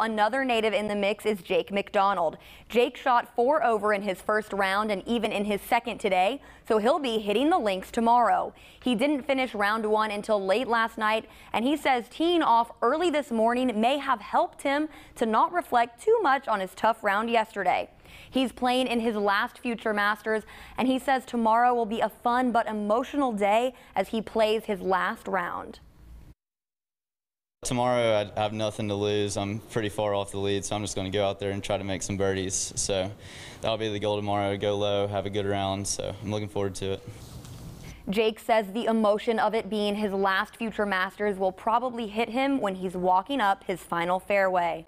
Another native in the mix is Jake McDonald. Jake shot four over in his first round and even in his second today, so he'll be hitting the links tomorrow. He didn't finish round one until late last night, and he says teeing off early this morning may have helped him to not reflect too much on his tough round yesterday. He's playing in his last Future Masters, and he says tomorrow will be a fun but emotional day as he plays his last round. Tomorrow I have nothing to lose. I'm pretty far off the lead, so I'm just going to go out there and try to make some birdies. So that'll be the goal tomorrow, go low, have a good round. So I'm looking forward to it. Jake says the emotion of it being his last Future Masters will probably hit him when he's walking up his final fairway.